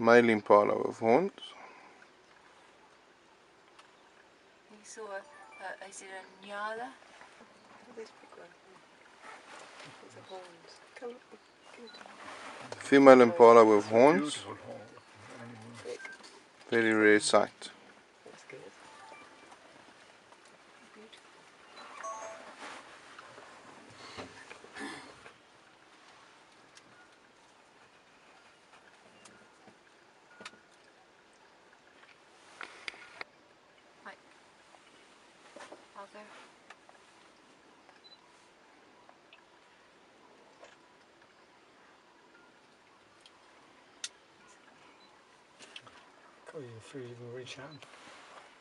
Male impala with horns. You saw a, a is it a nyala? This big one. With the horns. Come, good. Female impala with horns. Beautiful horn. Big. Very rare sight. I'll go. Cool, you feel you will reach out.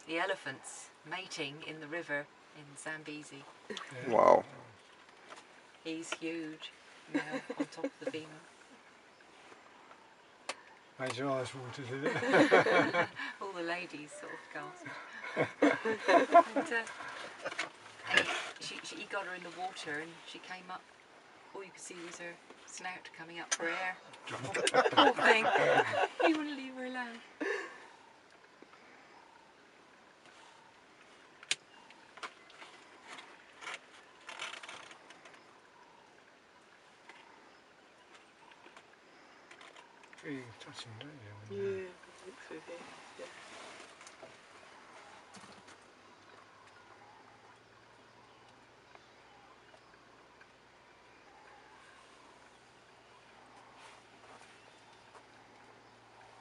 The elephants mating in the river in Zambezi. Yeah. Wow. He's huge, you know, on top of the femur. Made your eyes water, did it? All the ladies sort of gasped. and, uh, and she, she, he got her in the water and she came up. All you could see was her snout coming up for air. Poor thing. you want to leave her alone. feel you touching, don't you? when Yeah, you- it looks with it. Yeah.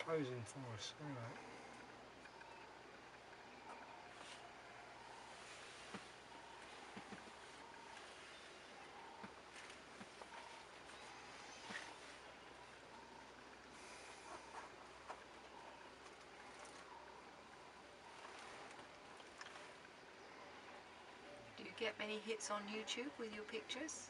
Posing for us, alright. Do you get many hits on YouTube with your pictures?